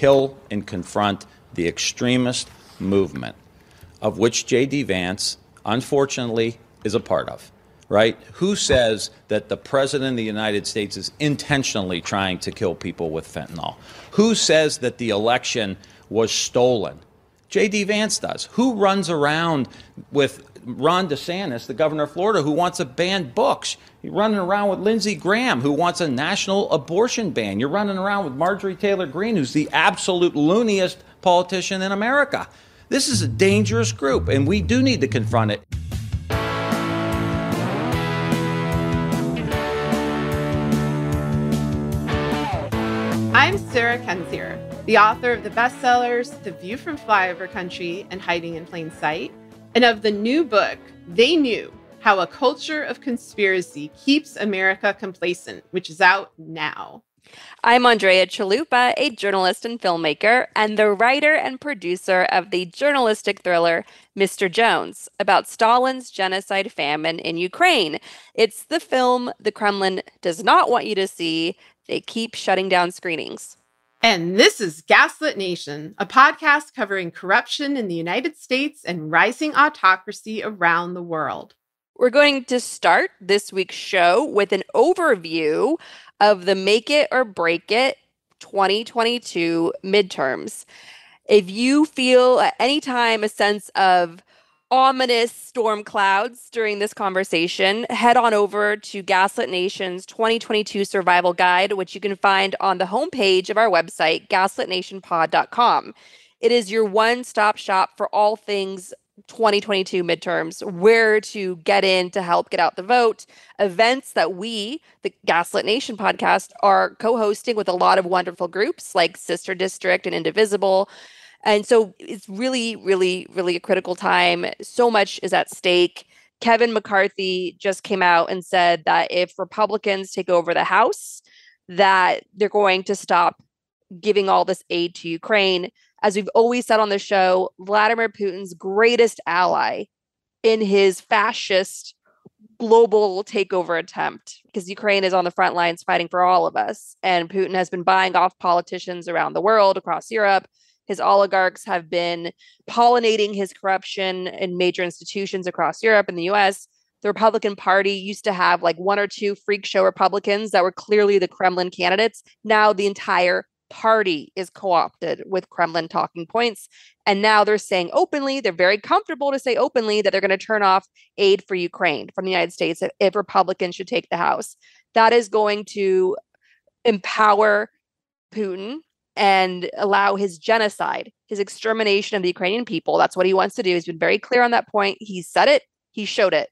kill and confront the extremist movement of which J.D. Vance, unfortunately, is a part of right? Who says that the president of the United States is intentionally trying to kill people with fentanyl? Who says that the election was stolen? J.D. Vance does. Who runs around with Ron DeSantis, the governor of Florida, who wants to ban books? You're running around with Lindsey Graham, who wants a national abortion ban. You're running around with Marjorie Taylor Greene, who's the absolute looniest politician in America. This is a dangerous group, and we do need to confront it. I'm Sarah Kendzior, the author of the bestsellers The View from Flyover Country and Hiding in Plain Sight, and of the new book, They Knew How a Culture of Conspiracy Keeps America Complacent, which is out now. I'm Andrea Chalupa, a journalist and filmmaker, and the writer and producer of the journalistic thriller Mr. Jones about Stalin's genocide famine in Ukraine. It's the film the Kremlin does not want you to see they keep shutting down screenings. And this is Gaslit Nation, a podcast covering corruption in the United States and rising autocracy around the world. We're going to start this week's show with an overview of the Make It or Break It 2022 midterms. If you feel at any time a sense of ominous storm clouds during this conversation, head on over to Gaslit Nation's 2022 Survival Guide, which you can find on the homepage of our website, gaslitnationpod.com. It is your one stop shop for all things 2022 midterms, where to get in to help get out the vote, events that we, the Gaslit Nation podcast, are co hosting with a lot of wonderful groups like Sister District and Indivisible and so it's really, really, really a critical time. So much is at stake. Kevin McCarthy just came out and said that if Republicans take over the House, that they're going to stop giving all this aid to Ukraine. As we've always said on the show, Vladimir Putin's greatest ally in his fascist global takeover attempt, because Ukraine is on the front lines fighting for all of us. And Putin has been buying off politicians around the world, across Europe, his oligarchs have been pollinating his corruption in major institutions across Europe and the US. The Republican Party used to have like one or two freak show Republicans that were clearly the Kremlin candidates. Now the entire party is co opted with Kremlin talking points. And now they're saying openly, they're very comfortable to say openly that they're going to turn off aid for Ukraine from the United States if, if Republicans should take the House. That is going to empower Putin and allow his genocide, his extermination of the Ukrainian people. That's what he wants to do. He's been very clear on that point. He said it, he showed it.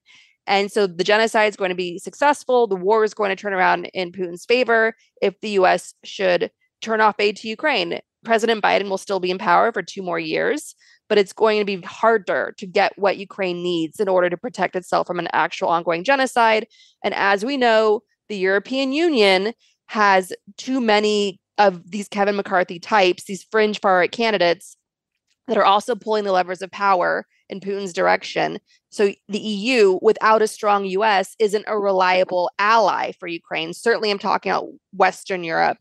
And so the genocide is going to be successful. The war is going to turn around in Putin's favor if the US should turn off aid to Ukraine. President Biden will still be in power for two more years, but it's going to be harder to get what Ukraine needs in order to protect itself from an actual ongoing genocide. And as we know, the European Union has too many of these Kevin McCarthy types, these fringe far right candidates that are also pulling the levers of power in Putin's direction. So the EU, without a strong US, isn't a reliable ally for Ukraine. Certainly, I'm talking about Western Europe,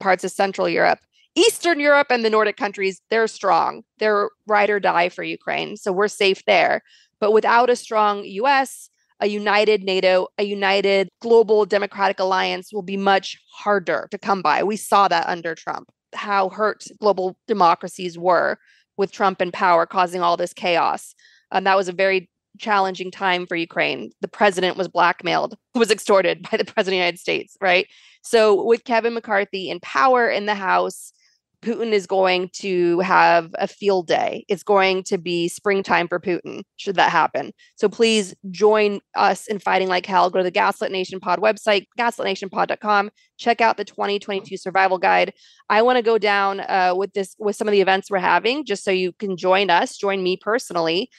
parts of Central Europe. Eastern Europe and the Nordic countries, they're strong. They're ride or die for Ukraine. So we're safe there. But without a strong US, a united NATO, a united global democratic alliance will be much harder to come by. We saw that under Trump, how hurt global democracies were with Trump in power, causing all this chaos. And that was a very challenging time for Ukraine. The president was blackmailed, was extorted by the president of the United States, right? So with Kevin McCarthy in power in the House, Putin is going to have a field day. It's going to be springtime for Putin, should that happen. So please join us in fighting like hell. Go to the Gaslit Nation Pod website, gaslitnationpod.com. Check out the 2022 survival guide. I want to go down uh, with this with some of the events we're having, just so you can join us, join me personally.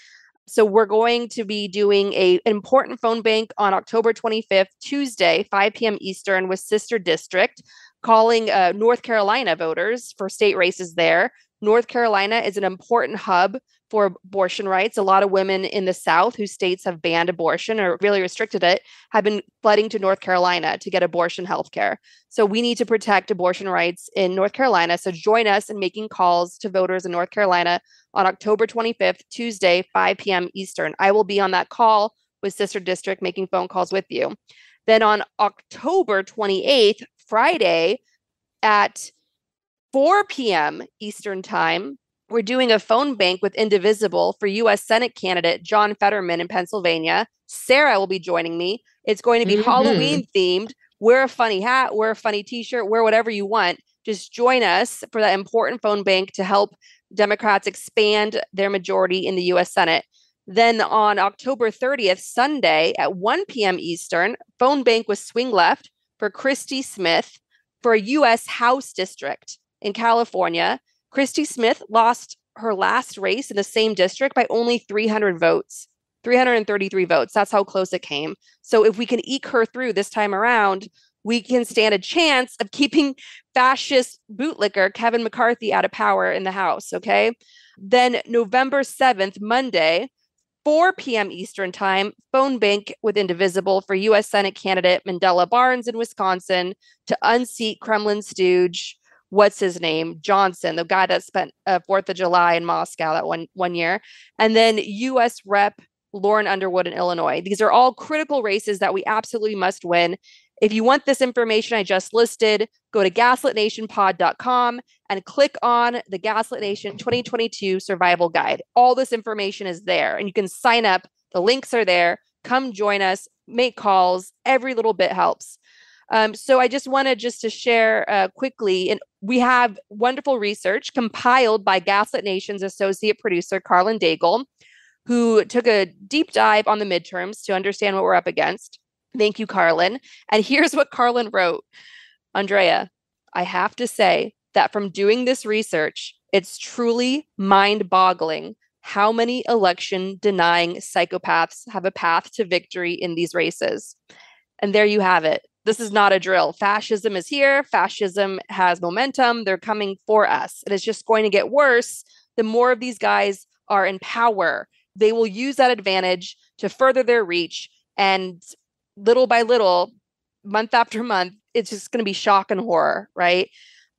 So we're going to be doing a, an important phone bank on October 25th, Tuesday, 5 p.m. Eastern with Sister District. Calling uh, North Carolina voters for state races there. North Carolina is an important hub for abortion rights. A lot of women in the South whose states have banned abortion or really restricted it have been flooding to North Carolina to get abortion health care. So we need to protect abortion rights in North Carolina. So join us in making calls to voters in North Carolina on October 25th, Tuesday, 5 p.m. Eastern. I will be on that call with Sister District making phone calls with you. Then on October 28th, Friday at 4 p.m. Eastern Time, we're doing a phone bank with Indivisible for US Senate candidate John Fetterman in Pennsylvania. Sarah will be joining me. It's going to be mm-hmm. Halloween themed. Wear a funny hat, wear a funny t shirt, wear whatever you want. Just join us for that important phone bank to help Democrats expand their majority in the US Senate. Then on October 30th, Sunday at 1 p.m. Eastern, phone bank with Swing Left for Christy Smith for a U.S. House district in California. Christy Smith lost her last race in the same district by only 300 votes, 333 votes. That's how close it came. So if we can eke her through this time around, we can stand a chance of keeping fascist bootlicker Kevin McCarthy out of power in the House. Okay. Then November 7th, Monday, 4 p.m. Eastern Time, phone bank with Indivisible for U.S. Senate candidate Mandela Barnes in Wisconsin to unseat Kremlin stooge what's his name Johnson, the guy that spent uh, Fourth of July in Moscow that one one year, and then U.S. Rep. Lauren Underwood in Illinois. These are all critical races that we absolutely must win. If you want this information I just listed, go to gaslitnationpod.com and click on the Gaslit Nation 2022 Survival Guide. All this information is there, and you can sign up. The links are there. Come join us, make calls. Every little bit helps. Um, so I just wanted just to share uh, quickly, and we have wonderful research compiled by Gaslit Nation's associate producer Karlyn Daigle, who took a deep dive on the midterms to understand what we're up against. Thank you, Karlyn. And here's what Karlyn wrote. Andrea, I have to say that from doing this research, it's truly mind-boggling how many election denying psychopaths have a path to victory in these races. And there you have it this is not a drill. Fascism is here. Fascism has momentum. They're coming for us. And it's just going to get worse the more of these guys are in power. They will use that advantage to further their reach. And little by little, month after month, it's just going to be shock and horror, right?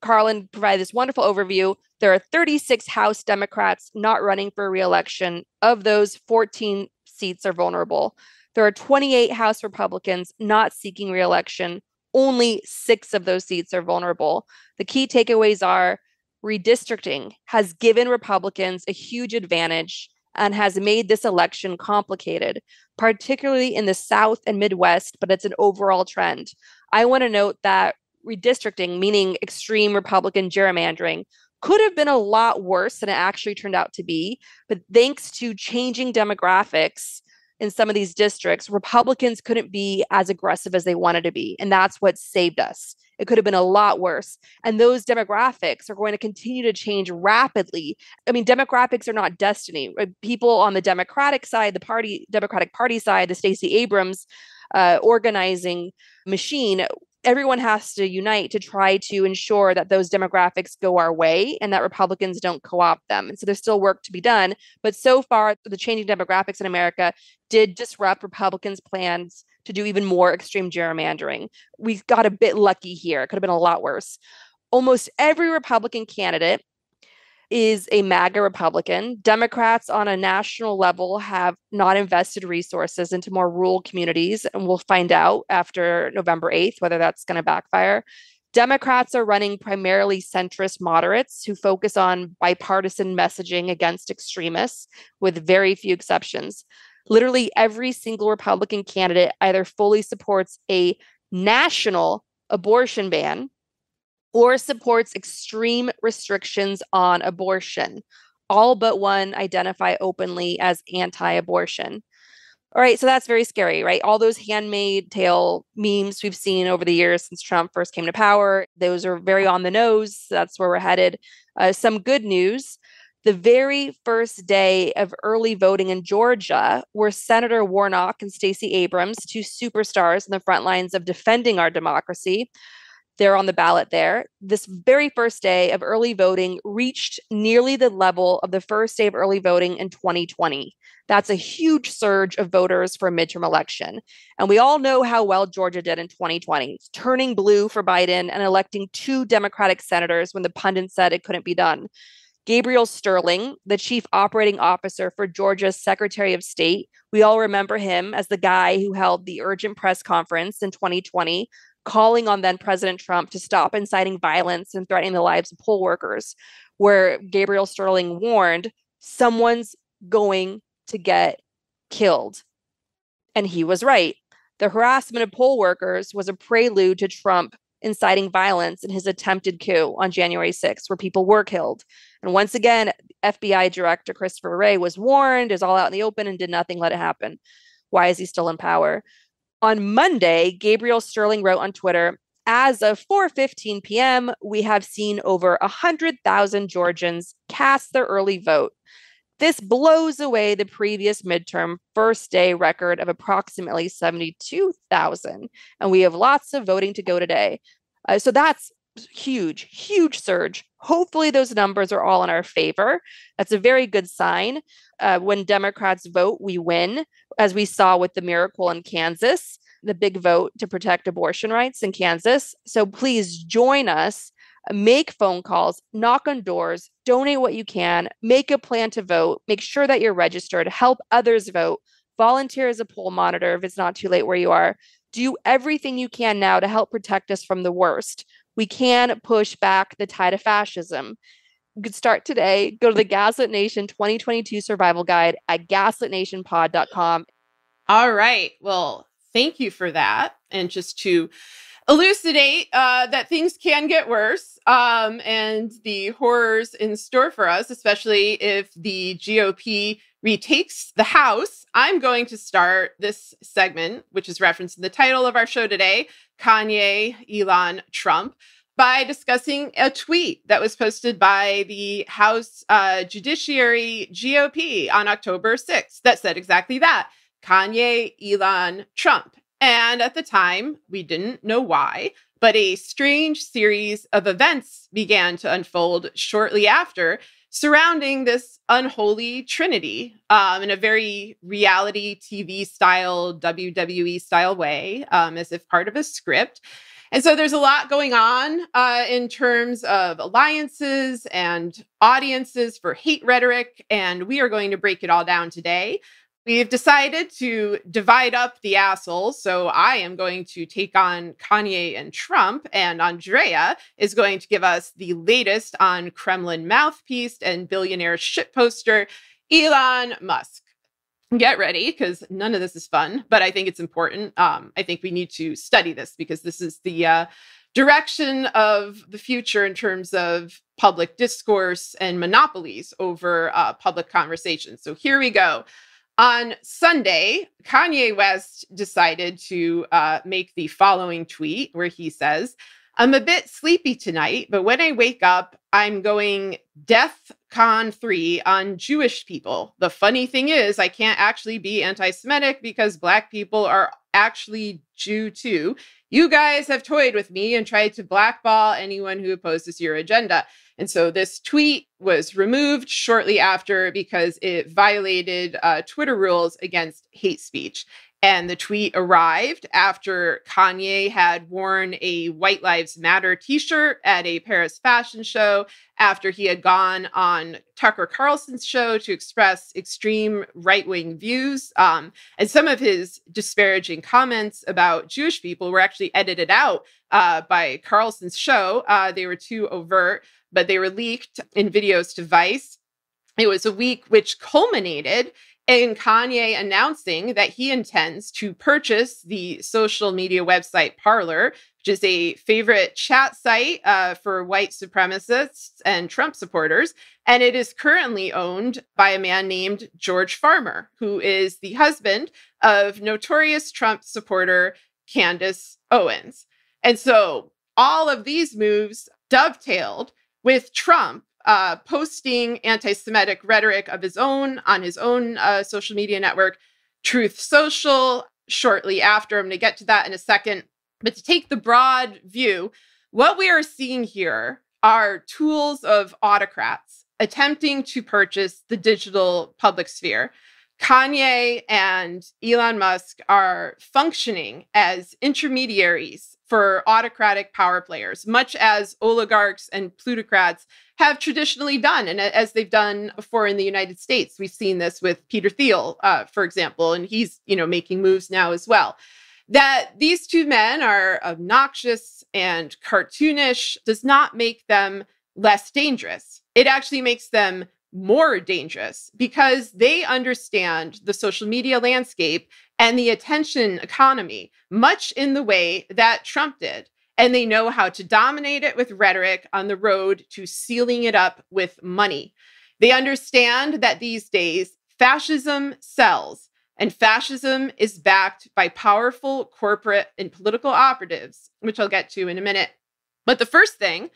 Karlyn provided this wonderful overview. There are 36 House Democrats not running for reelection. Of those, 14 seats are vulnerable. There are 28 House Republicans not seeking reelection. Only six of those seats are vulnerable. The key takeaways are redistricting has given Republicans a huge advantage and has made this election complicated, particularly in the South and Midwest, but it's an overall trend. I want to note that redistricting, meaning extreme Republican gerrymandering, could have been a lot worse than it actually turned out to be. But thanks to changing demographics, in some of these districts, Republicans couldn't be as aggressive as they wanted to be. And that's what saved us. It could have been a lot worse. And those demographics are going to continue to change rapidly. I mean, demographics are not destiny. People on the Democratic side, the party, Democratic Party side, the Stacey Abrams uh, organizing machine everyone has to unite to try to ensure that those demographics go our way and that Republicans don't co opt them. And so there's still work to be done. But so far, the changing demographics in America did disrupt Republicans' plans to do even more extreme gerrymandering. We got a bit lucky here. It could have been a lot worse. Almost every Republican candidate is a MAGA Republican. Democrats on a national level have not invested resources into more rural communities, and we'll find out after November 8th whether that's going to backfire. Democrats are running primarily centrist moderates who focus on bipartisan messaging against extremists, with very few exceptions. Literally every single Republican candidate either fully supports a national abortion ban or supports extreme restrictions on abortion. All but one identify openly as anti abortion. All right, so that's very scary, right? All those Handmaid Tale memes we've seen over the years since Trump first came to power, those are very on the nose. That's where we're headed. Uh, some good news the very first day of early voting in Georgia, where Senator Warnock and Stacey Abrams, two superstars in the front lines of defending our democracy, they're on the ballot there. This very first day of early voting reached nearly the level of the first day of early voting in 2020. That's a huge surge of voters for a midterm election. And we all know how well Georgia did in 2020, turning blue for Biden and electing two Democratic senators when the pundits said it couldn't be done. Gabriel Sterling, the chief operating officer for Georgia's Secretary of State. We all remember him as the guy who held the urgent press conference in 2020 calling on then President Trump to stop inciting violence and threatening the lives of poll workers, where Gabriel Sterling warned someone's going to get killed. And he was right. The harassment of poll workers was a prelude to Trump inciting violence in his attempted coup on January 6th, where people were killed. And once again, FBI Director Christopher Wray was warned, is all out in the open, and did nothing let it happen. Why is he still in power? On Monday, Gabriel Sterling wrote on Twitter, as of 4:15 p.m., we have seen over 100,000 Georgians cast their early vote. This blows away the previous midterm first day record of approximately 72,000, and we have lots of voting to go today. Uh, so that's huge, huge surge. Hopefully, those numbers are all in our favor. That's a very good sign. Uh, when Democrats vote, we win, as we saw with the miracle in Kansas, the big vote to protect abortion rights in Kansas. So please join us. Make phone calls, knock on doors, donate what you can, make a plan to vote, make sure that you're registered, help others vote, volunteer as a poll monitor if it's not too late where you are. Do everything you can now to help protect us from the worst we can push back the tide of fascism. You could start today. Go to the Gaslit Nation 2022 Survival Guide at gaslitnationpod.com. All right. Well, thank you for that. And just to elucidate uh, that things can get worse um, and the horrors in store for us, especially if the GOP retakes the House, I'm going to start this segment, which is referenced in the title of our show today Kanye, Elon, Trump, by discussing a tweet that was posted by the House uh, Judiciary GOP on October 6th that said exactly that Kanye, Elon, Trump. And at the time, we didn't know why, but a strange series of events began to unfold shortly after surrounding this unholy trinity um, in a very reality TV style, WWE style way, um, as if part of a script. And so there's a lot going on uh, in terms of alliances and audiences for hate rhetoric. And we are going to break it all down today. We've decided to divide up the assholes. So I am going to take on Kanye and Trump, and Andrea is going to give us the latest on Kremlin mouthpiece and billionaire shitposter Elon Musk. Get ready because none of this is fun, but I think it's important. Um, I think we need to study this because this is the uh, direction of the future in terms of public discourse and monopolies over uh, public conversation. So here we go. On Sunday, Kanye West decided to uh, make the following tweet where he says, I'm a bit sleepy tonight, but when I wake up, I'm going Death Con 3 on Jewish people. The funny thing is, I can't actually be anti Semitic because Black people are actually Jew too. You guys have toyed with me and tried to blackball anyone who opposes your agenda. And so this tweet was removed shortly after because it violated uh, Twitter rules against hate speech. And the tweet arrived after Kanye had worn a White Lives Matter t shirt at a Paris fashion show, after he had gone on Tucker Carlson's show to express extreme right wing views. Um, and some of his disparaging comments about Jewish people were actually edited out uh, by Carlson's show. Uh, they were too overt but they were leaked in videos to Vice. It was a week which culminated in Kanye announcing that he intends to purchase the social media website Parler, which is a favorite chat site uh, for white supremacists and Trump supporters. And it is currently owned by a man named George Farmer, who is the husband of notorious Trump supporter Candace Owens. And so all of these moves dovetailed with Trump uh, posting anti Semitic rhetoric of his own on his own uh, social media network, Truth Social, shortly after. I'm going to get to that in a second. But to take the broad view, what we are seeing here are tools of autocrats attempting to purchase the digital public sphere. Kanye and Elon Musk are functioning as intermediaries for autocratic power players, much as oligarchs and plutocrats have traditionally done, and as they've done before in the United States. We've seen this with Peter Thiel, uh, for example, and he's you know making moves now as well. That these two men are obnoxious and cartoonish does not make them less dangerous. It actually makes them more dangerous because they understand the social media landscape and the attention economy much in the way that Trump did. And they know how to dominate it with rhetoric on the road to sealing it up with money. They understand that these days fascism sells, and fascism is backed by powerful corporate and political operatives, which I'll get to in a minute. But the first thing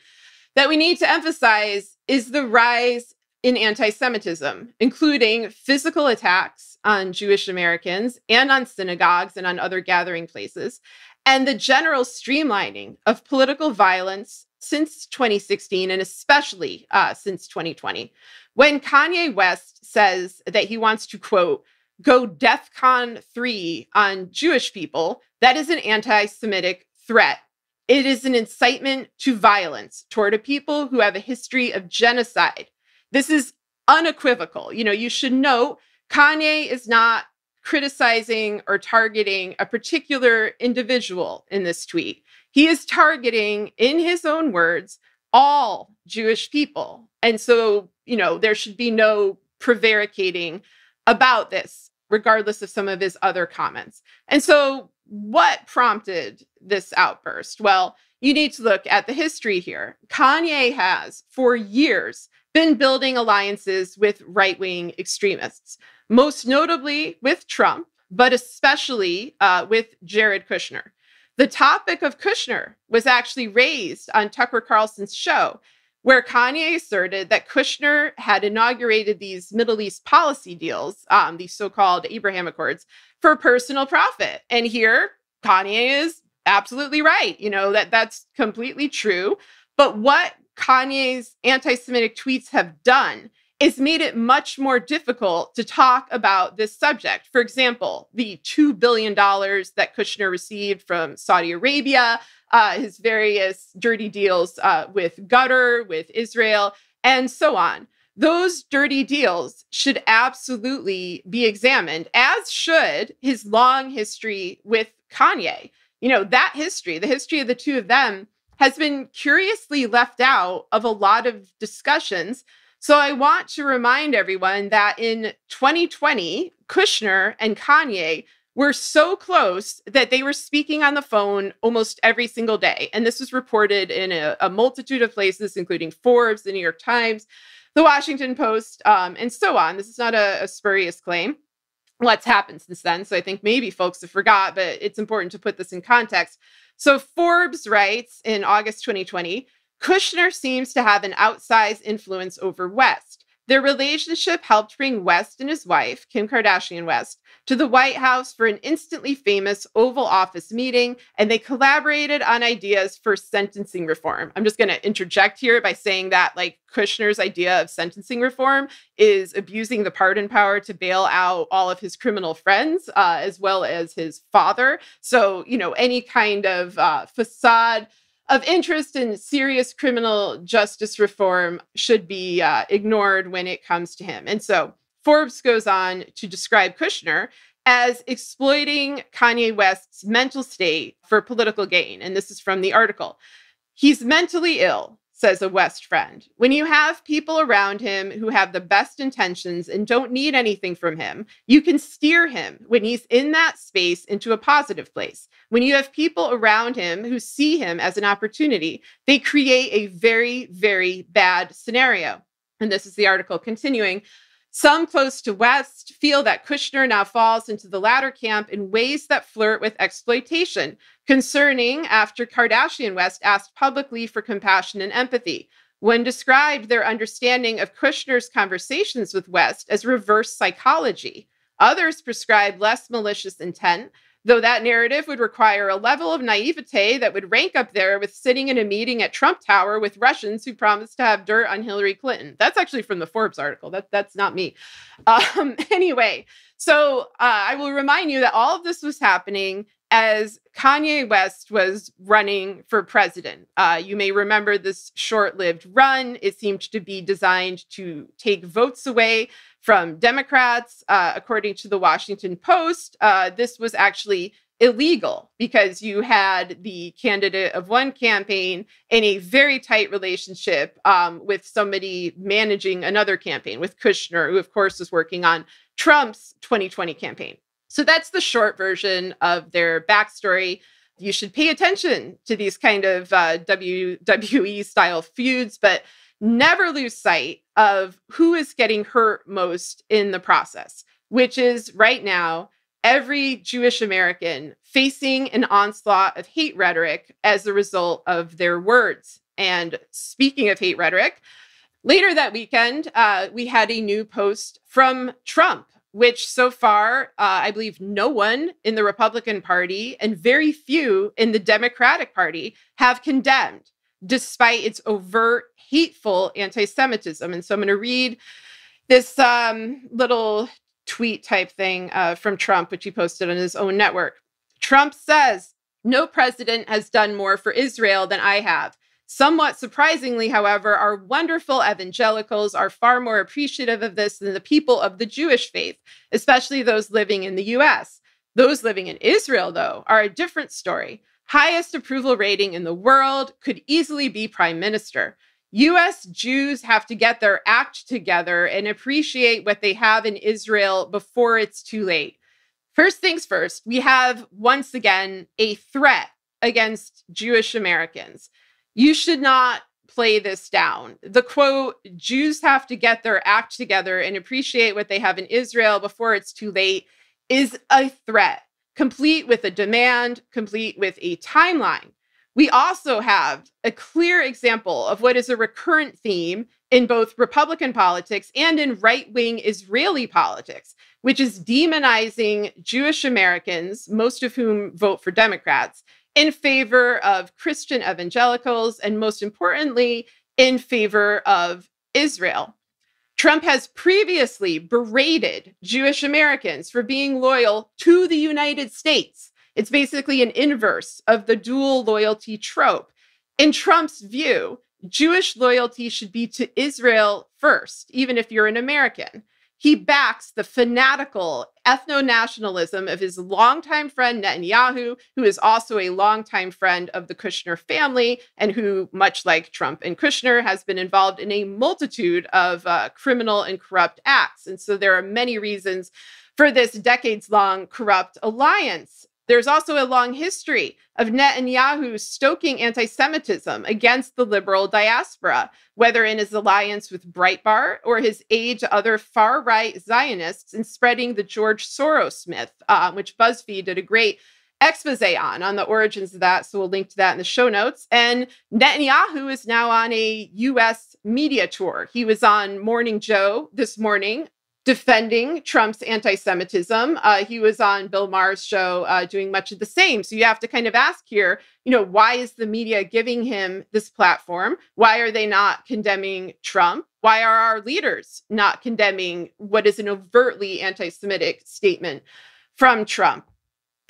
that we need to emphasize is the rise in anti Semitism, including physical attacks on Jewish Americans and on synagogues and on other gathering places, and the general streamlining of political violence since 2016 and especially uh, since 2020. When Kanye West says that he wants to, quote, go DEFCON 3 on Jewish people, that is an anti Semitic threat. It is an incitement to violence toward a people who have a history of genocide this is unequivocal. You know, you should note Kanye is not criticizing or targeting a particular individual in this tweet. He is targeting, in his own words, all Jewish people. And so, you know, there should be no prevaricating about this, regardless of some of his other comments. And so, what prompted this outburst? Well, you need to look at the history here. Kanye has, for years, been building alliances with right wing extremists, most notably with Trump, but especially uh, with Jared Kushner. The topic of Kushner was actually raised on Tucker Carlson's show, where Kanye asserted that Kushner had inaugurated these Middle East policy deals, um, these so called Abraham Accords, for personal profit. And here, Kanye is absolutely right. You know, that that's completely true. But what Kanye's anti Semitic tweets have done is made it much more difficult to talk about this subject. For example, the $2 billion that Kushner received from Saudi Arabia, uh, his various dirty deals uh, with Qatar, with Israel, and so on. Those dirty deals should absolutely be examined, as should his long history with Kanye. You know, that history, the history of the two of them, has been curiously left out of a lot of discussions. So I want to remind everyone that in 2020, Kushner and Kanye were so close that they were speaking on the phone almost every single day. And this was reported in a, a multitude of places, including Forbes, the New York Times, the Washington Post, um, and so on. This is not a, a spurious claim. What's happened since then? So I think maybe folks have forgot, but it's important to put this in context. So Forbes writes in August 2020 Kushner seems to have an outsized influence over West. Their relationship helped bring West and his wife, Kim Kardashian West, to the White House for an instantly famous Oval Office meeting, and they collaborated on ideas for sentencing reform. I'm just going to interject here by saying that, like, Kushner's idea of sentencing reform is abusing the pardon power to bail out all of his criminal friends, uh, as well as his father. So, you know, any kind of uh, facade of interest in serious criminal justice reform should be uh, ignored when it comes to him. And so Forbes goes on to describe Kushner as exploiting Kanye West's mental state for political gain. And this is from the article. He's mentally ill says a West friend. When you have people around him who have the best intentions and don't need anything from him, you can steer him when he's in that space into a positive place. When you have people around him who see him as an opportunity, they create a very, very bad scenario. And this is the article continuing. Some close to West feel that Kushner now falls into the latter camp in ways that flirt with exploitation, concerning after Kardashian West asked publicly for compassion and empathy. When described their understanding of Kushner's conversations with West as reverse psychology, others prescribe less malicious intent though that narrative would require a level of naivete that would rank up there with sitting in a meeting at Trump Tower with Russians who promised to have dirt on Hillary Clinton. That's actually from the Forbes article. That, that's not me. Um, anyway, so uh, I will remind you that all of this was happening as Kanye West was running for president. Uh, you may remember this short lived run. It seemed to be designed to take votes away from Democrats. Uh, according to the Washington Post, uh, this was actually illegal because you had the candidate of one campaign in a very tight relationship um, with somebody managing another campaign, with Kushner, who, of course, was working on Trump's 2020 campaign. So that's the short version of their backstory. You should pay attention to these kind of uh, WWE style feuds, but never lose sight of who is getting hurt most in the process, which is right now every Jewish American facing an onslaught of hate rhetoric as a result of their words. And speaking of hate rhetoric, later that weekend, uh, we had a new post from Trump, which so far, uh, I believe no one in the Republican Party and very few in the Democratic Party have condemned, despite its overt, hateful anti Semitism. And so I'm going to read this um, little tweet type thing uh, from Trump, which he posted on his own network. Trump says, No president has done more for Israel than I have. Somewhat surprisingly, however, our wonderful evangelicals are far more appreciative of this than the people of the Jewish faith, especially those living in the US. Those living in Israel, though, are a different story. Highest approval rating in the world could easily be prime minister. US Jews have to get their act together and appreciate what they have in Israel before it's too late. First things first, we have once again a threat against Jewish Americans. You should not play this down. The quote, Jews have to get their act together and appreciate what they have in Israel before it's too late, is a threat, complete with a demand, complete with a timeline. We also have a clear example of what is a recurrent theme in both Republican politics and in right wing Israeli politics, which is demonizing Jewish Americans, most of whom vote for Democrats, in favor of Christian evangelicals, and most importantly, in favor of Israel. Trump has previously berated Jewish Americans for being loyal to the United States it's basically an inverse of the dual loyalty trope. In Trump's view, Jewish loyalty should be to Israel first, even if you're an American. He backs the fanatical ethno nationalism of his longtime friend Netanyahu, who is also a longtime friend of the Kushner family, and who, much like Trump and Kushner, has been involved in a multitude of uh, criminal and corrupt acts. And so there are many reasons for this decades long corrupt alliance. There's also a long history of Netanyahu stoking anti Semitism against the liberal diaspora, whether in his alliance with Breitbart or his aid to other far right Zionists in spreading the George Soros myth, uh, which BuzzFeed did a great expose on on the origins of that. So we'll link to that in the show notes. And Netanyahu is now on a US media tour. He was on Morning Joe this morning defending Trump's anti Semitism. Uh, he was on Bill Maher's show uh, doing much of the same. So you have to kind of ask here, you know, why is the media giving him this platform? Why are they not condemning Trump? Why are our leaders not condemning what is an overtly anti Semitic statement from Trump?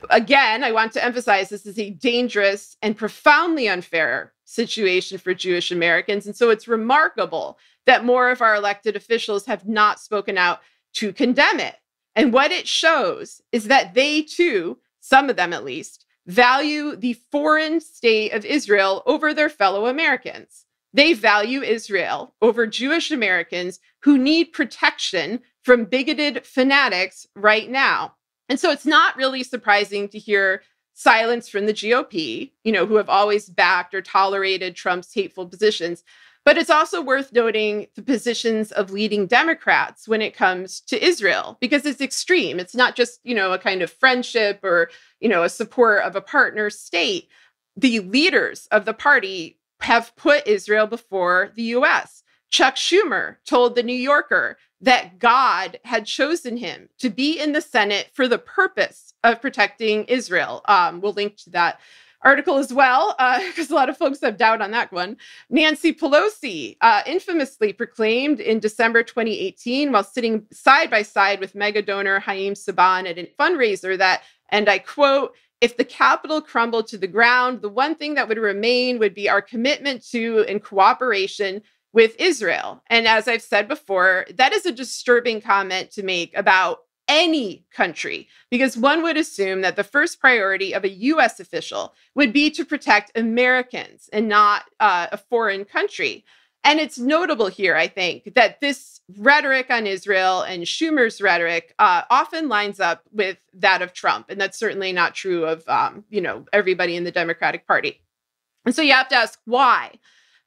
Again, I want to emphasize this is a dangerous and profoundly unfair situation for Jewish Americans. And so it's remarkable that more of our elected officials have not spoken out to condemn it. And what it shows is that they too, some of them at least, value the foreign state of Israel over their fellow Americans. They value Israel over Jewish Americans who need protection from bigoted fanatics right now. And so it's not really surprising to hear silence from the GOP, you know, who have always backed or tolerated Trump's hateful positions. But it's also worth noting the positions of leading Democrats when it comes to Israel, because it's extreme. It's not just, you know, a kind of friendship or, you know, a support of a partner state. The leaders of the party have put Israel before the US. Chuck Schumer told the New Yorker that God had chosen him to be in the Senate for the purpose of protecting Israel. Um, we'll link to that article as well, because uh, a lot of folks have doubt on that one. Nancy Pelosi uh, infamously proclaimed in December 2018, while sitting side by side with mega donor Haim Saban at a fundraiser, that, and I quote, if the Capitol crumbled to the ground, the one thing that would remain would be our commitment to and cooperation with Israel. And as I've said before, that is a disturbing comment to make about any country, because one would assume that the first priority of a US official would be to protect Americans and not uh, a foreign country. And it's notable here, I think, that this rhetoric on Israel and Schumer's rhetoric uh, often lines up with that of Trump, and that's certainly not true of um, you know everybody in the Democratic Party. And so you have to ask why.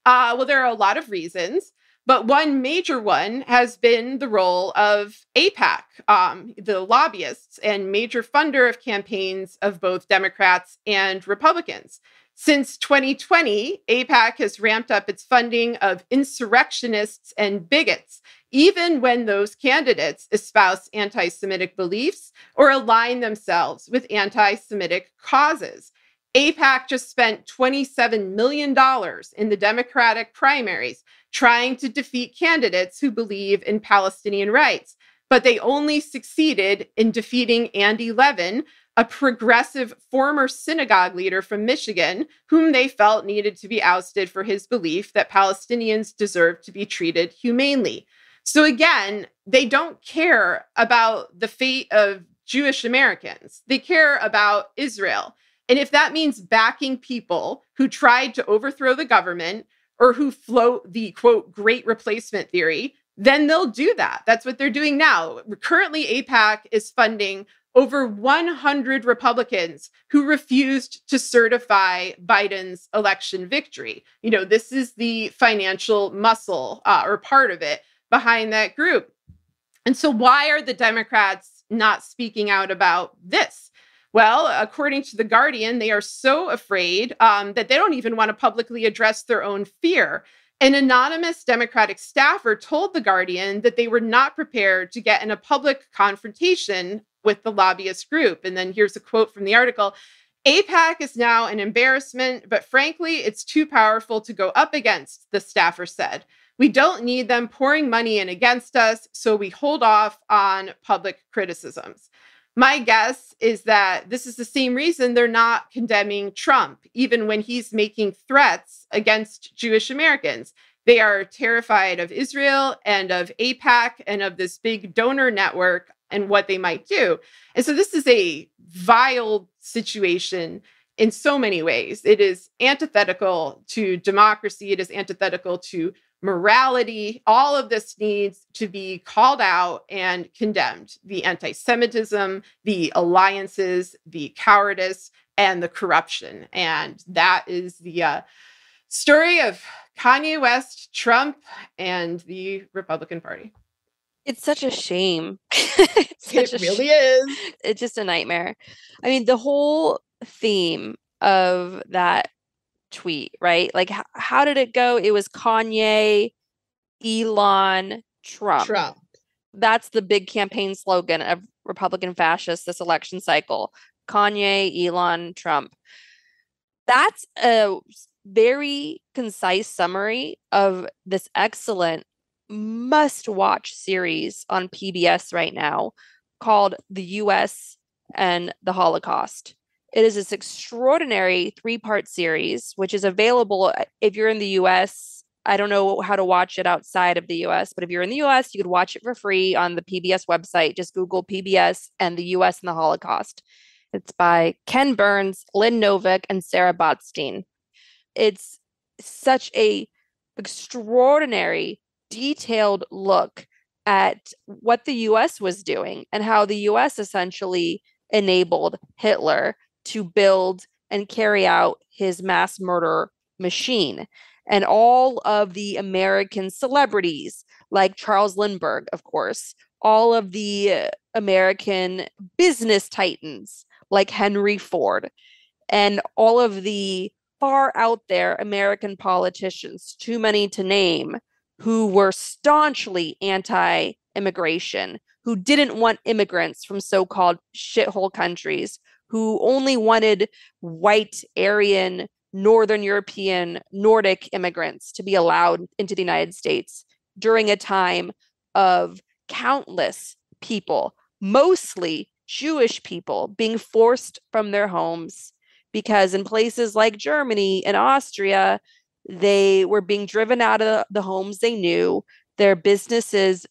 Uh, well, there are a lot of reasons. But one major one has been the role of AIPAC, um, the lobbyists and major funder of campaigns of both Democrats and Republicans. Since 2020, AIPAC has ramped up its funding of insurrectionists and bigots, even when those candidates espouse anti Semitic beliefs or align themselves with anti Semitic causes. AIPAC just spent $27 million in the Democratic primaries trying to defeat candidates who believe in Palestinian rights. But they only succeeded in defeating Andy Levin, a progressive former synagogue leader from Michigan, whom they felt needed to be ousted for his belief that Palestinians deserve to be treated humanely. So again, they don't care about the fate of Jewish Americans, they care about Israel. And if that means backing people who tried to overthrow the government or who float the quote great replacement theory, then they'll do that. That's what they're doing now. Currently, AIPAC is funding over 100 Republicans who refused to certify Biden's election victory. You know, this is the financial muscle uh, or part of it behind that group. And so, why are the Democrats not speaking out about this? Well, according to The Guardian, they are so afraid um, that they don't even want to publicly address their own fear. An anonymous Democratic staffer told The Guardian that they were not prepared to get in a public confrontation with the lobbyist group. And then here's a quote from the article AIPAC is now an embarrassment, but frankly, it's too powerful to go up against, the staffer said. We don't need them pouring money in against us, so we hold off on public criticisms. My guess is that this is the same reason they're not condemning Trump, even when he's making threats against Jewish Americans. They are terrified of Israel and of AIPAC and of this big donor network and what they might do. And so this is a vile situation in so many ways. It is antithetical to democracy, it is antithetical to morality, all of this needs to be called out and condemned. The anti Semitism, the alliances, the cowardice, and the corruption. And that is the uh, story of Kanye West, Trump, and the Republican Party. It's such a shame. it really is. It's just a nightmare. I mean, the whole theme of that tweet, right? Like, h- how did it go? It was Kanye, Elon, Trump. Trump. That's the big campaign slogan of Republican fascists this election cycle. Kanye, Elon, Trump. That's a very concise summary of this excellent must watch series on PBS right now called The US and the Holocaust. It is this extraordinary three part series, which is available uh, if you're in the US. I don't know how to watch it outside of the US, but if you're in the US, you could watch it for free on the PBS website. Just Google PBS and the US and the Holocaust. It's by Ken Burns, Lynn Novick, and Sarah Botstein. It's such a extraordinary, detailed look at what the US was doing and how the US essentially enabled Hitler to build and carry out his mass murder machine. And all of the American celebrities, like Charles Lindbergh, of course, all of the American business titans, like Henry Ford, and all of the far out there American politicians, too many to name, who were staunchly anti immigration, who didn't want immigrants from so called shithole countries, who only wanted white, Aryan, Northern European, Nordic immigrants to be allowed into the United States during a time of countless people, mostly Jewish people, being forced from their homes because in places like Germany and Austria, they were being driven out of the homes they knew, their businesses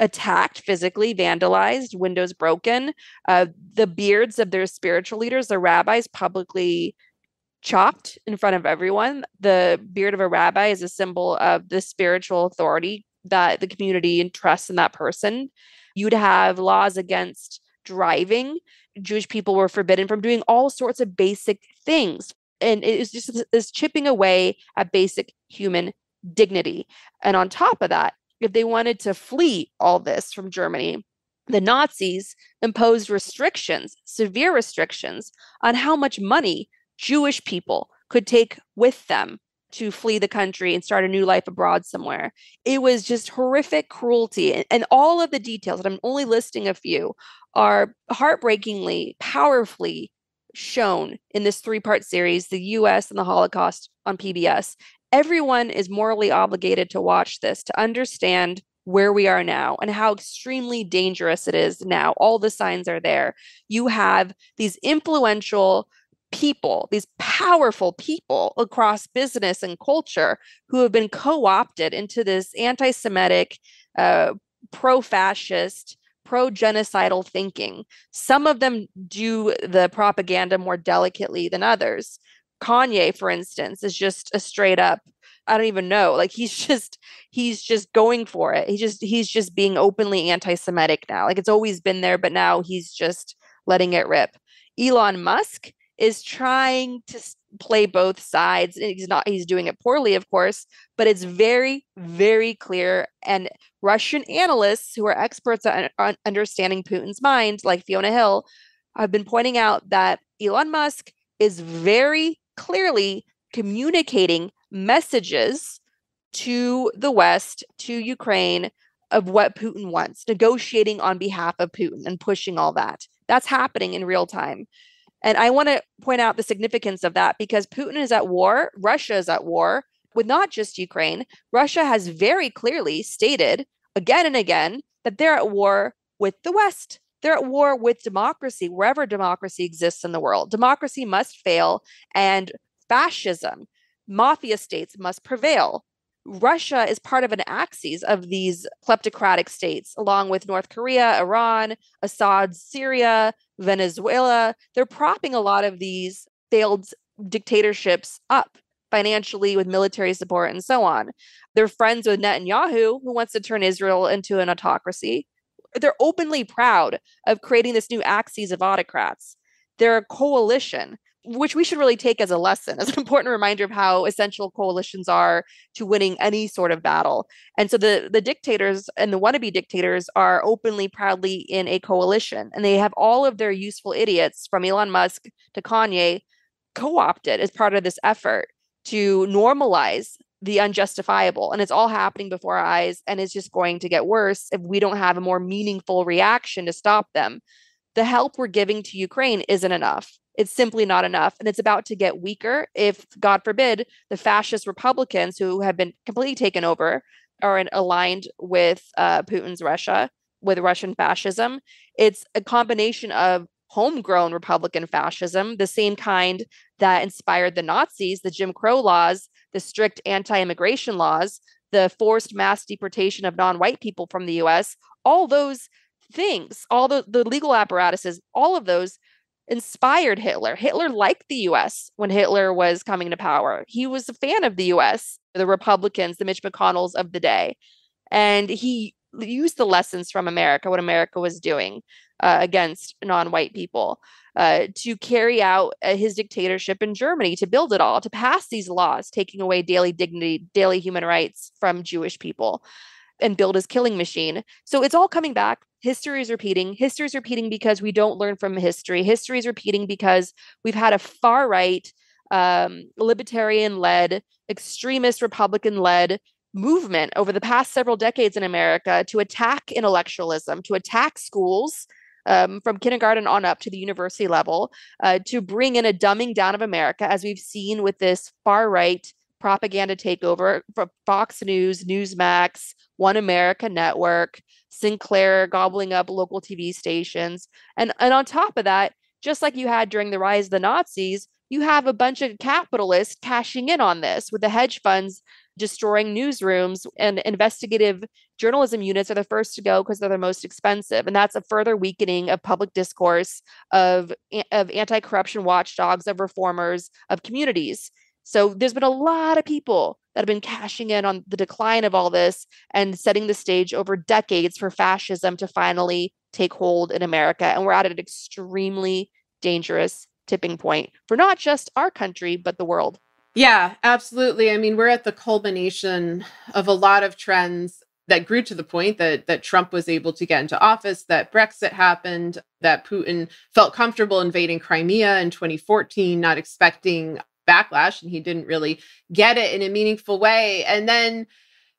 attacked physically, vandalized, windows broken. Uh, the beards of their spiritual leaders, the rabbis, publicly chopped in front of everyone. The beard of a rabbi is a symbol of the spiritual authority that the community entrusts in that person. You'd have laws against driving. Jewish people were forbidden from doing all sorts of basic things. And it is just this chipping away at basic human dignity. And on top of that, if they wanted to flee all this from Germany, the Nazis imposed restrictions, severe restrictions, on how much money Jewish people could take with them to flee the country and start a new life abroad somewhere. It was just horrific cruelty. And, all of the details, and I'm only listing a few, are heartbreakingly, powerfully shown in this three part series, The US and the Holocaust on PBS. Everyone is morally obligated to watch this to understand where we are now and how extremely dangerous it is now. All the signs are there. You have these influential people, these powerful people across business and culture who have been co opted into this anti Semitic, uh, pro fascist, pro genocidal thinking. Some of them do the propaganda more delicately than others. Kanye, for instance, is just a straight up I don't even know. Like he's just he's just going for it. He just he's just being openly anti-Semitic now. Like it's always been there, but now he's just letting it rip. Elon Musk is trying to play both sides. He's not he's doing it poorly, of course, but it's very very clear and Russian analysts who are experts on, on understanding Putin's mind, like Fiona Hill, have been pointing out that Elon Musk is very clearly communicating messages to the West, to Ukraine, of what Putin wants, negotiating on behalf of Putin and pushing all that. That's happening in real time. And I want to point out the significance of that because Putin is at war, Russia is at war with not just Ukraine. Russia has very clearly stated again and again that they're at war with the West. They're at war with democracy, wherever democracy exists in the world. Democracy must fail, and fascism, mafia states must prevail. Russia is part of an axis of these kleptocratic states, along with North Korea, Iran, Assad's Syria, Venezuela. They're propping a lot of these failed dictatorships up financially with military support and so on. They're friends with Netanyahu, who wants to turn Israel into an autocracy. They're openly proud of creating this new axis of autocrats. They're a coalition which we should really take as a lesson, as an important reminder of how essential coalitions are to winning any sort of battle. And so the the dictators and the wannabe dictators are openly, proudly in a coalition, and they have all of their useful idiots from Elon Musk to Kanye co-opted as part of this effort to normalize the unjustifiable. And it's all happening before our eyes, and it's just going to get worse if we don't have a more meaningful reaction to stop them. The help we're giving to Ukraine isn't enough it's simply not enough. And it's about to get weaker if, God forbid, the fascist Republicans who have been completely taken over are in, aligned with uh, Putin's Russia, with Russian fascism. It's a combination of homegrown Republican fascism, the same kind that inspired the Nazis, the Jim Crow laws, the strict anti immigration laws, the forced mass deportation of non white people from the US, all those things, all the, the legal apparatuses, all of those inspired Hitler. Hitler liked the US when Hitler was coming to power. He was a fan of the US, the Republicans, the Mitch McConnells of the day. And he used the lessons from America, what America was doing uh, against non white people, uh, to carry out uh, his dictatorship in Germany, to build it all, to pass these laws, taking away daily dignity, daily human rights from Jewish people and build his killing machine. So it's all coming back. History is repeating. History is repeating because we don't learn from history. History is repeating because we've had a far right, um, libertarian led, extremist Republican led movement over the past several decades in America to attack intellectualism, to attack schools, um, from kindergarten on up to the university level uh, to bring in a dumbing down of America, as we've seen with this far right propaganda takeover from Fox News, Newsmax, One America Network, Sinclair gobbling up local TV stations. And, and on top of that, just like you had during the rise of the Nazis, you have a bunch of capitalists cashing in on this with the hedge funds destroying newsrooms and investigative journalism units are the first to go because they're the most expensive and that's a further weakening of public discourse of of anti-corruption watchdogs of reformers of communities. So there's been a lot of people that have been cashing in on the decline of all this and setting the stage over decades for fascism to finally take hold in America and we're at an extremely dangerous tipping point for not just our country but the world yeah, absolutely. I mean, we're at the culmination of a lot of trends that grew to the point that that Trump was able to get into office, that Brexit happened, that Putin felt comfortable invading Crimea in 2014, not expecting backlash, and he didn't really get it in a meaningful way. And then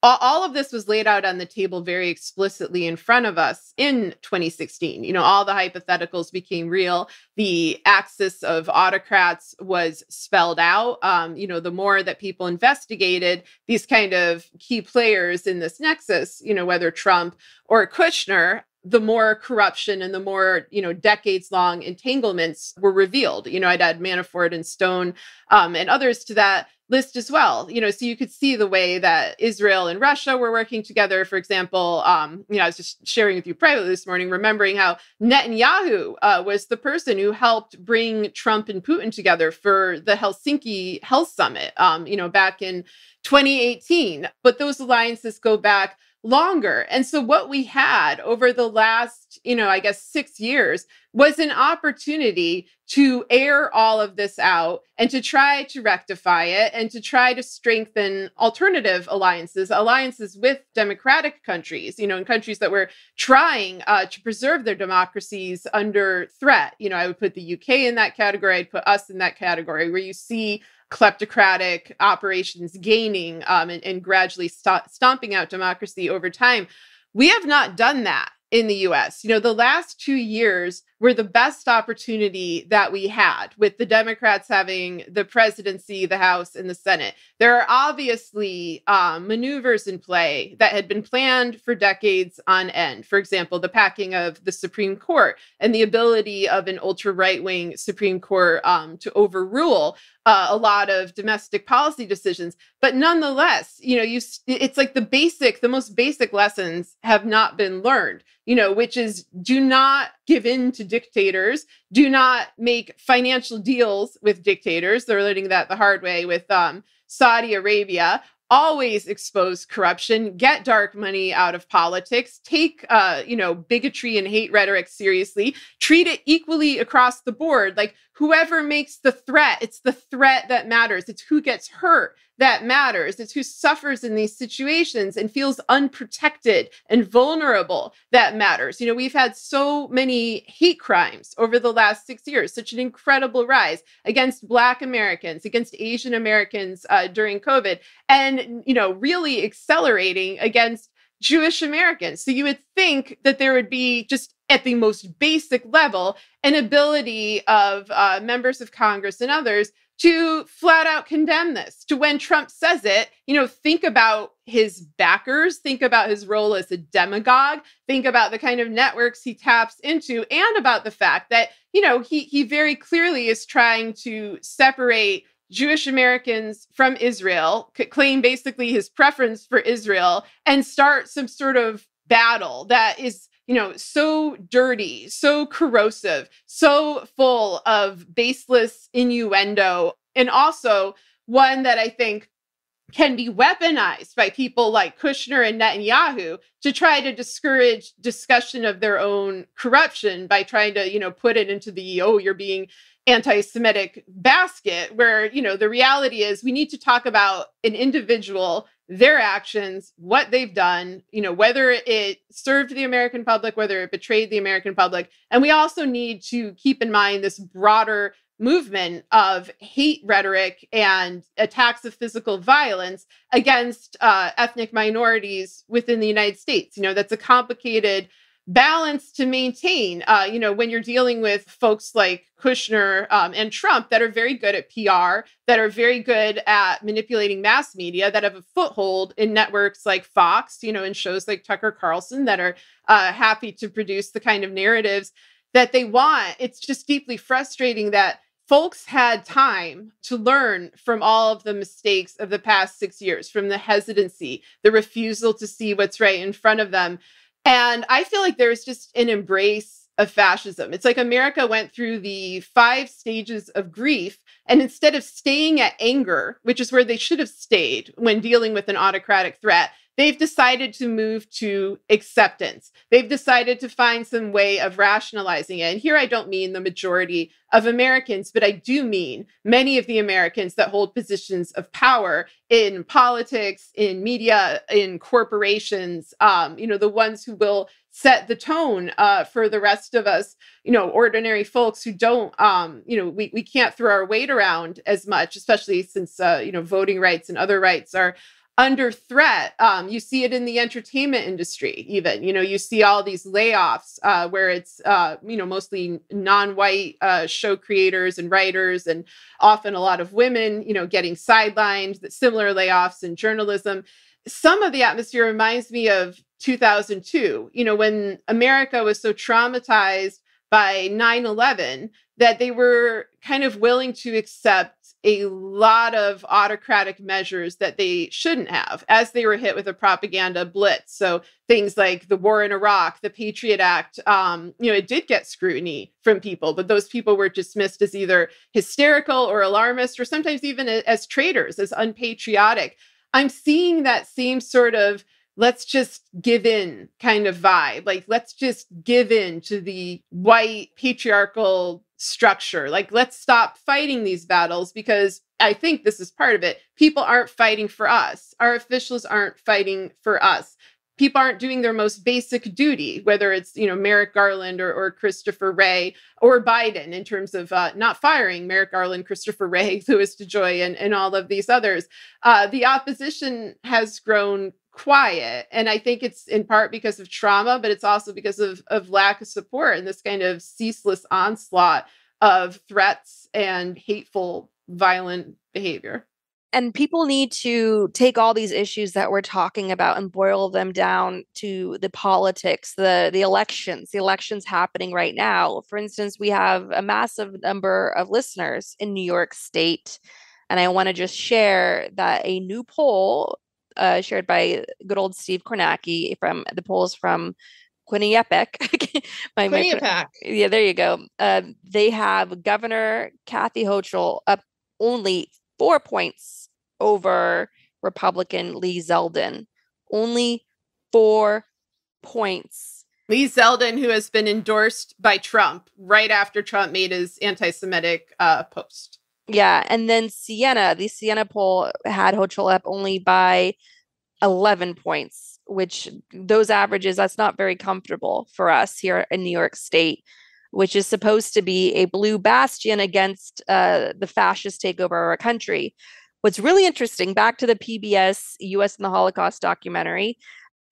all of this was laid out on the table very explicitly in front of us in 2016. You know, all the hypotheticals became real. The axis of autocrats was spelled out. Um, you know, the more that people investigated these kind of key players in this nexus, you know, whether Trump or Kushner, the more corruption and the more you know decades long entanglements were revealed. You know i'd add manafort and stone um, and others to that list as well. You know so you could see the way that israel and russia were working together. For example um, you know i was just sharing with you privately this morning remembering how netanyahu uh, was the person who helped bring trump and putin together for the helsinki health summit um, you know back in 2018 but those alliances go back longer. And so what we had over the last, you know, I guess 6 years was an opportunity to air all of this out and to try to rectify it and to try to strengthen alternative alliances, alliances with democratic countries, you know, in countries that were trying uh, to preserve their democracies under threat. You know, I would put the UK in that category, I'd put us in that category, where you see kleptocratic operations gaining um, and, and, gradually st- stomping out democracy over time. We have not done that in the US. You know, the last two years were the best opportunity that we had with the Democrats having the presidency, the House, and the Senate. There are obviously um, maneuvers in play that had been planned for decades on end. For example, the packing of the Supreme Court and the ability of an ultra right wing Supreme Court um, to overrule uh, a lot of domestic policy decisions. But nonetheless, you know, you it's like the basic, the most basic lessons have not been learned. You know, which is do not give in to dictators. Do not make financial deals with dictators. They're learning that the hard way with um, Saudi Arabia. Always expose corruption, get dark money out of politics, take uh, you know bigotry and hate rhetoric seriously, treat it equally across the board. Like whoever makes the threat, it's the threat that matters. It's who gets hurt that matters. It's who suffers in these situations and feels unprotected and vulnerable that matters. You know, we've had so many hate crimes over the last six years, such an incredible rise against Black Americans, against Asian Americans uh, during COVID, and, you know, really accelerating against Jewish Americans. So you would think that there would be just at the most basic level an ability of uh, members of Congress and others to flat out condemn this. To when Trump says it, you know, think about his backers, think about his role as a demagogue, think about the kind of networks he taps into, and about the fact that, you know, he he very clearly is trying to separate Jewish Americans from Israel, claim basically his preference for Israel, and start some sort of battle that is you know, so dirty, so corrosive, so full of baseless innuendo, and also one that I think can be weaponized by people like Kushner and Netanyahu to try to discourage discussion of their own corruption by trying to, you know, put it into the oh, you're being anti-Semitic basket, where you know the reality is we need to talk about an individual their actions, what they've done, you know, whether it served the American public, whether it betrayed the American public. And we also need to keep in mind this broader movement of hate rhetoric and attacks of physical violence against uh, ethnic minorities within the United States. You know, that's a complicated balance to maintain. Uh, you know, when you're dealing with folks like Kushner um, and Trump that are very good at PR, that are very good at manipulating mass media, that have a foothold in networks like Fox, you know, and shows like Tucker Carlson that are uh, happy to produce the kind of narratives that they want. It's just deeply frustrating that folks had time to learn from all of the mistakes of the past six years, from the hesitancy, the refusal to see what's right in front of them and I feel like there's just an embrace of fascism. It's like America went through the five stages of grief. And instead of staying at anger, which is where they should have stayed when dealing with an autocratic threat, they've decided to move to acceptance. They've decided to find some way of rationalizing it. And here I don't mean the majority of Americans, but I do mean many of the Americans that hold positions of power in politics, in media, in corporations, um, you know, the ones who will set the tone uh, for the rest of us, you know, ordinary folks who don't, um, you know, we, we can't throw our weight around as much, especially since, uh, you know, voting rights and other rights are under threat. Um, you see it in the entertainment industry, even. You know, you see all these layoffs uh, where it's, uh, you know, mostly non white uh, show creators and writers, and often a lot of women, you know, getting sidelined, similar layoffs in journalism. Some of the atmosphere reminds me of 2002, you know, when America was so traumatized by 9 11 that they were kind of willing to accept a lot of autocratic measures that they shouldn't have as they were hit with a propaganda blitz. So things like the war in Iraq, the Patriot Act, um, you know, it did get scrutiny from people, but those people were dismissed as either hysterical or alarmist, or sometimes even as traitors, as unpatriotic. I'm seeing that same sort of let's just give in kind of vibe. Like, let's just give in to the white patriarchal structure. Like, let's stop fighting these battles because I think this is part of it. People aren't fighting for us, our officials aren't fighting for us. People aren't doing their most basic duty, whether it's you know Merrick Garland or, or Christopher Wray or Biden, in terms of uh, not firing Merrick Garland, Christopher Wray, Louis DeJoy, and, and all of these others. Uh, the opposition has grown quiet and i think it's in part because of trauma but it's also because of, of lack of support and this kind of ceaseless onslaught of threats and hateful violent behavior. And people need to take all these issues that we're talking about and boil them down to the politics the the elections the elections happening right now. For instance we have a massive number of listeners in new york state and i want to just share that a new poll uh, shared by good old Steve Kornacki from the polls from Quinnipiac. my, Quinnipiac. yeah, there you go. Uh, they have Governor Kathy Hochul up only four points over Republican Lee Zeldin. Only four points. Lee Zeldin, who has been endorsed by Trump right after Trump made his anti Semitic uh, post. Yeah, and then Siena, the Siena poll had Hochul up only by 11 points, which those averages, that's not very comfortable for us here in New York State, which is supposed to be a blue bastion against uh, the fascist takeover of our country. What's really interesting, back to the PBS US and the Holocaust documentary,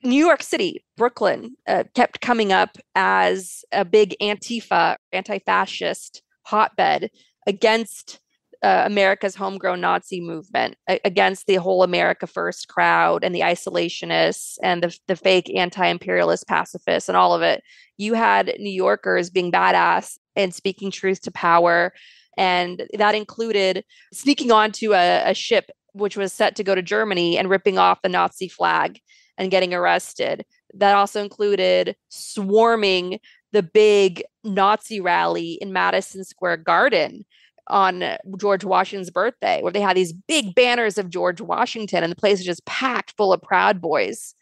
New York City, Brooklyn uh, kept coming up as a big Antifa, anti fascist hotbed against uh, America's homegrown Nazi movement a- against the whole America First crowd and the isolationists and the, the fake anti imperialist pacifists and all of it. You had New Yorkers being badass and speaking truth to power. And that included sneaking onto a, a ship which was set to go to Germany and ripping off the Nazi flag and getting arrested. That also included swarming the big Nazi rally in Madison Square Garden on George Washington's birthday, where they had these big banners of George Washington, and the place was just packed full of Proud Boys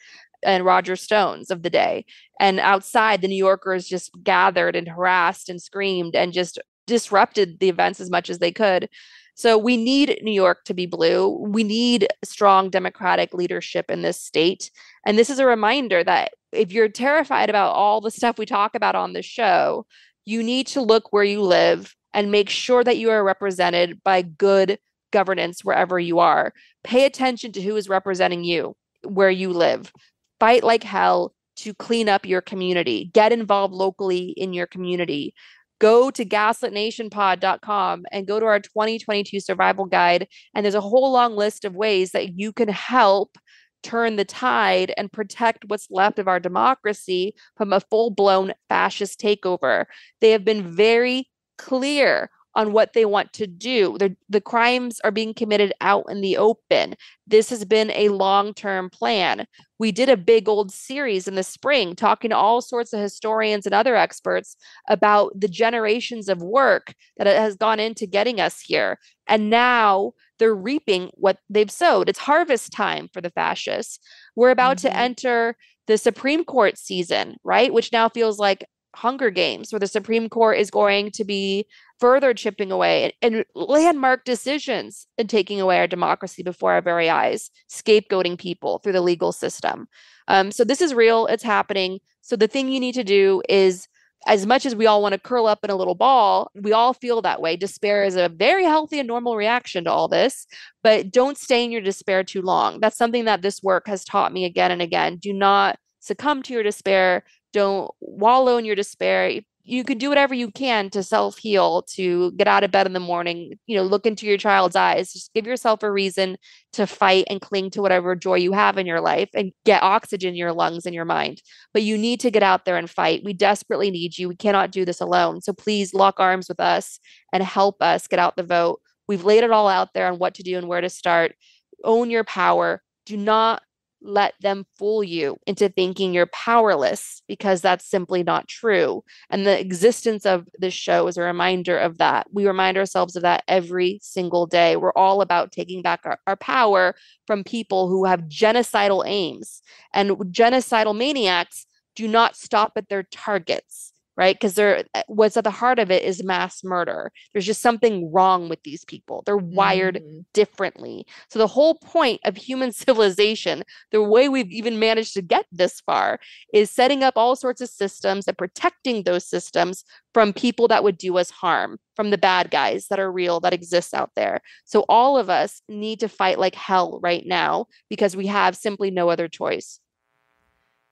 and Roger Stones of the day. And outside, the New Yorkers just gathered and harassed and screamed and just disrupted the events as much as they could. So we need New York to be blue. We need strong democratic leadership in this state. And this is a reminder that if you're terrified about all the stuff we talk about on the show, you need to look where you live and make sure that you are represented by good governance wherever you are. Pay attention to who is representing you where you live. Fight like hell to clean up your community. Get involved locally in your community. Go to gaslitnationpod.com and go to our 2022 survival guide. And there's a whole long list of ways that you can help turn the tide and protect what's left of our democracy from a full blown fascist takeover. They have been very clear on what they want to do. The, the crimes are being committed out in the open. This has been a long term plan. We did a big old series in the spring talking to all sorts of historians and other experts about the generations of work that has gone into getting us here. And now they're reaping what they've sowed. It's harvest time for the fascists. We're about mm-hmm. to enter the Supreme Court season, right? Which now feels like Hunger Games, where the Supreme Court is going to be further chipping away and, landmark decisions and taking away our democracy before our very eyes, scapegoating people through the legal system. Um, so this is real, it's happening. So the thing you need to do is as much as we all want to curl up in a little ball, we all feel that way. Despair is a very healthy and normal reaction to all this, but don't stay in your despair too long. That's something that this work has taught me again and again. Do not succumb to your despair. Don't wallow in your despair. You can do whatever you can to self heal, to get out of bed in the morning, you know, look into your child's eyes. Just give yourself a reason to fight and cling to whatever joy you have in your life and get oxygen in your lungs and your mind. But you need to get out there and fight. We desperately need you. We cannot do this alone. So please lock arms with us and help us get out the vote. We've laid it all out there on what to do and where to start. Own your power. Do not let them fool you into thinking you're powerless because that's simply not true. And the existence of this show is a reminder of that. We remind ourselves of that every single day. We're all about taking back our, our power from people who have genocidal aims. And genocidal maniacs do not stop at their targets right? Because they're eh, what's at the heart of it is mass murder. There's just something wrong with these people. They're wired mm-hmm. differently. So the whole point of human civilization the way we've even managed to get this far is setting up all sorts of systems and protecting those systems from people that would do us harm from the bad guys that are real that exist out there. So all of us need to fight like hell right now because we have simply no other choice.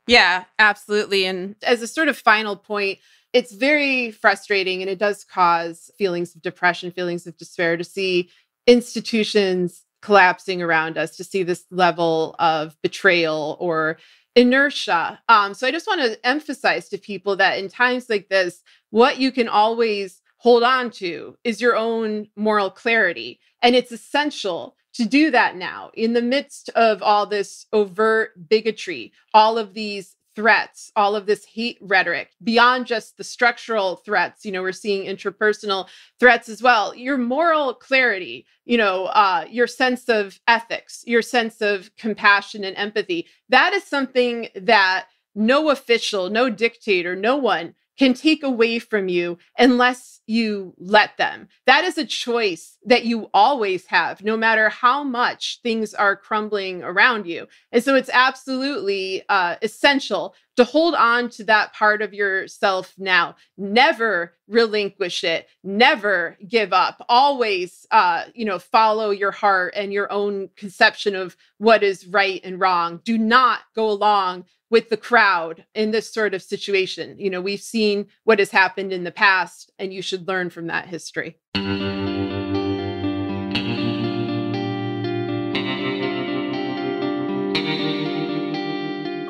Yeah, absolutely. And as a sort of final point, it's very frustrating and it does cause feelings of depression, feelings of despair to see institutions collapsing around us, to see this level of betrayal or inertia. Um, so I just want to emphasize to people that in times like this, what you can always hold on to is your own moral clarity. And it's essential to do that now in the midst of all this overt bigotry, all of these threats, all of this hate rhetoric, beyond just the structural threats, you know, we're seeing interpersonal threats as well. Your moral clarity, you know, uh, your sense of ethics, your sense of compassion and empathy, that is something that no official, no dictator, no one can take away from you unless you let them. That is a choice that you always have, no matter how much things are crumbling around you. And so it's absolutely uh, essential to hold on to that part of yourself now. Never relinquish it. Never give up. Always, uh, you know, follow your heart and your own conception of what is right and wrong. Do not go along with the crowd in this sort of situation. You know, we've seen what has happened in the past, and you should learn from that history.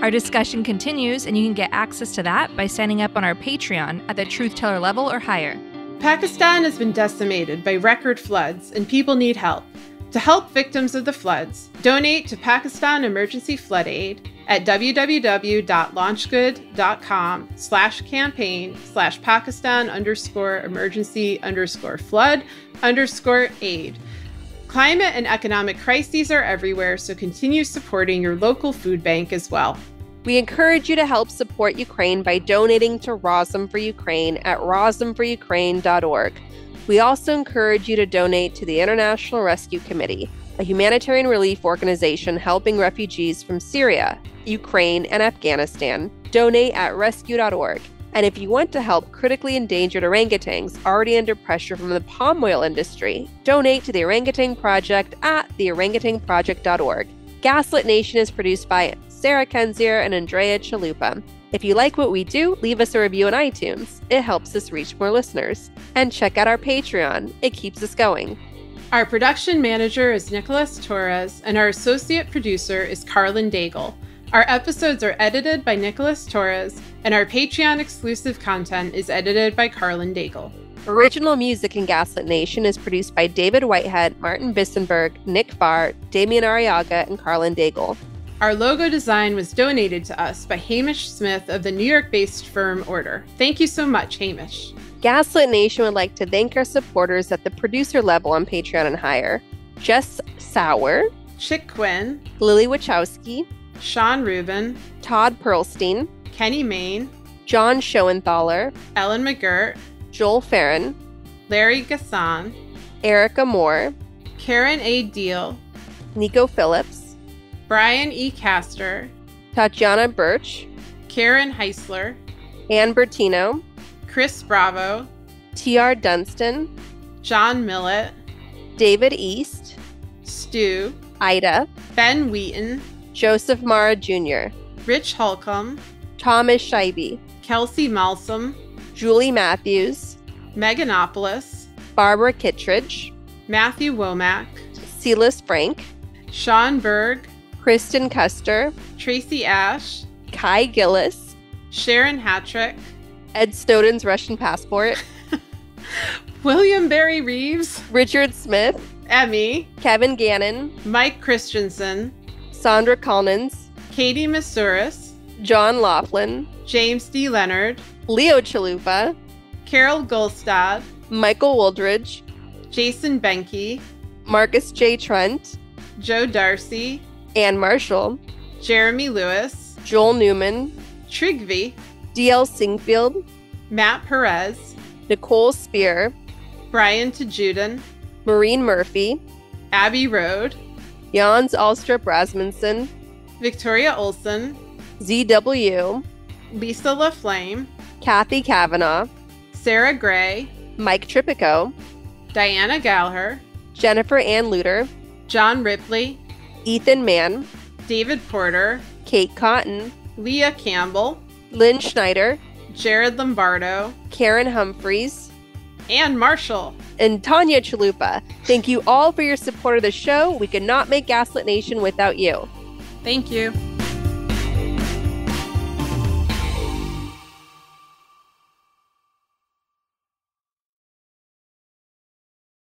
Our discussion continues, and you can get access to that by signing up on our Patreon at the Truth Teller level or higher. Pakistan has been decimated by record floods, and people need help. To help victims of the floods, donate to Pakistan Emergency Flood Aid at www.launchgood.com slash campaign slash Pakistan underscore emergency underscore flood underscore aid. Climate and economic crises are everywhere, so continue supporting your local food bank as well. We encourage you to help support Ukraine by donating to Razom for Ukraine at razomforukraine.org. We also encourage you to donate to the International Rescue Committee, a humanitarian relief organization helping refugees from Syria, Ukraine, and Afghanistan. Donate at rescue.org. And if you want to help critically endangered orangutans already under pressure from the palm oil industry, donate to the Orangutan Project at theorangutanproject.org. Gaslit Nation is produced by Sarah Kendzior and Andrea Chalupa. If you like what we do, leave us a review on iTunes. It helps us reach more listeners. And check out our Patreon, it keeps us going. Our production manager is Nicholas Torres, and our associate producer is Karlyn Daigle. Our episodes are edited by Nicholas Torres, and our Patreon exclusive content is edited by Karlyn Daigle. Original music in Gaslit Nation is produced by David Whitehead, Martin Bissenberg, Nick Farr, Damian Arriaga, and Karlyn Daigle. Our logo design was donated to us by Hamish Smith of the New York based firm Order. Thank you so much, Hamish. Gaslit Nation would like to thank our supporters at the producer level on Patreon and higher Jess Sauer, Chick Quinn, Lily Wachowski, Sean Rubin, Todd Pearlstein, Kenny Main, John Schoenthaler, Ellen McGirt, Joel Farron, Larry Gasson, Erica Moore, Karen A. Deal, Nico Phillips, Brian E. Castor, Tatiana Birch, Karen Heisler, Ann Bertino, Chris Bravo, T.R. Dunstan, John Millett, David East, Stu, Ida, Ben Wheaton, Joseph Mara Jr., Rich Holcomb, Thomas Scheibe, Kelsey Malsom, Julie Matthews, Meganopolis, Barbara Kittredge, Matthew Womack, Silas Frank, Sean Berg, Kristen Custer, Tracy Ash, Kai Gillis, Sharon Hatrick, Ed Snowden's Russian passport, William Barry Reeves, Richard Smith, Emmy, Kevin Gannon, Mike Christensen, Sandra Collins, Katie Masuris, John Laughlin, James D. Leonard, Leo Chalupa, Carol Golstad, Michael Woldridge, Jason Benke, Marcus J. Trent, Joe Darcy, Ann Marshall, Jeremy Lewis, Joel Newman, Trigvi, D.L. Singfield, Matt Perez, Nicole Spear, Brian Tajuden, Maureen Murphy, Abby Road, Jans Alstrup Rasmussen, Victoria Olson, ZW, Lisa LaFlame, Kathy Kavanaugh, Sarah Gray, Mike Tripico, Diana Gallagher, Jennifer Ann Luter, John Ripley, Ethan Mann, David Porter, Kate Cotton, Leah Campbell, Lynn Schneider, Jared Lombardo, Karen Humphreys, and Marshall. And Tanya Chalupa. Thank you all for your support of the show. We could not make Gaslit Nation without you. Thank you.